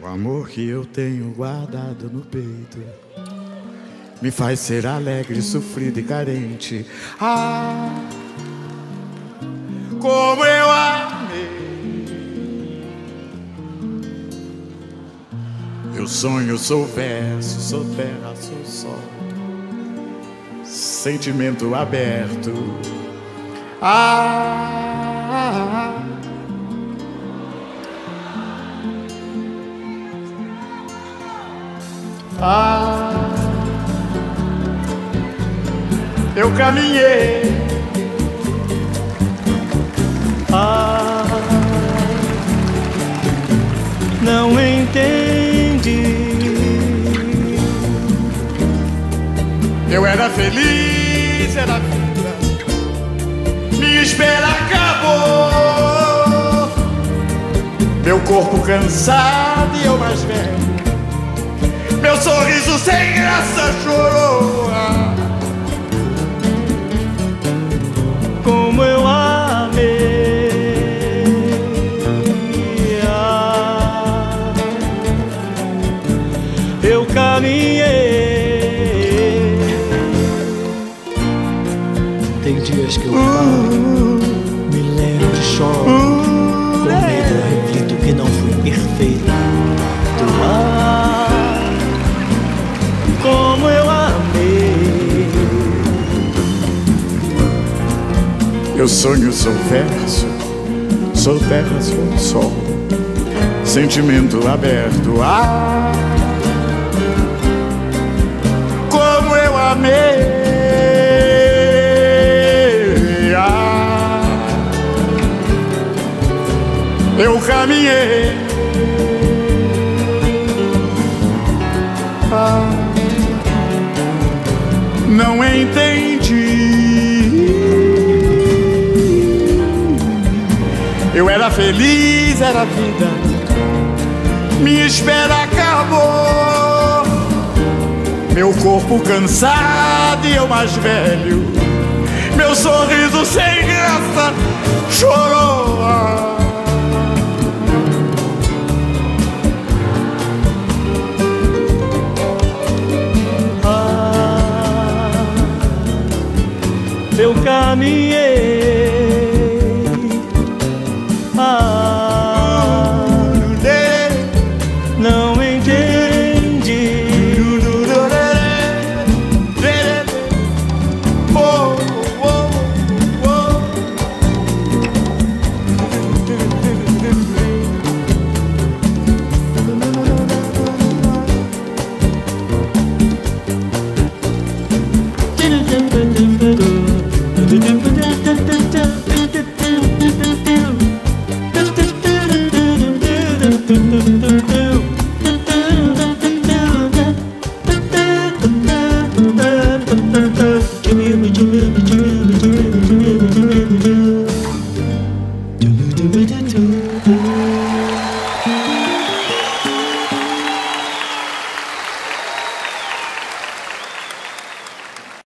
O amor que eu tenho guardado no peito me faz ser alegre, sofrido e carente. Ah, como eu amei. Eu sonho, sou verso, sou terra, sou sol. Sentimento aberto. Ah, ah, eu caminhei. Ah, não entendi. Eu era feliz, era vida. Minha espera acabou. Meu corpo cansado e eu mais velho. Meu sorriso sem graça chorou. Como eu amei. Eu caminhei. Tem dias que eu paro, me lembro e choro. Com medo eu reflito que não fui Eu sonho, sou verso, sou terra, sou sol. Sentimento aberto. Ah, como eu amei. Ah, eu caminhei. Era feliz, era vida. Minha espera acabou. Meu corpo cansado e eu mais velho. Meu sorriso sem graça chorou. Ah, eu caminhei.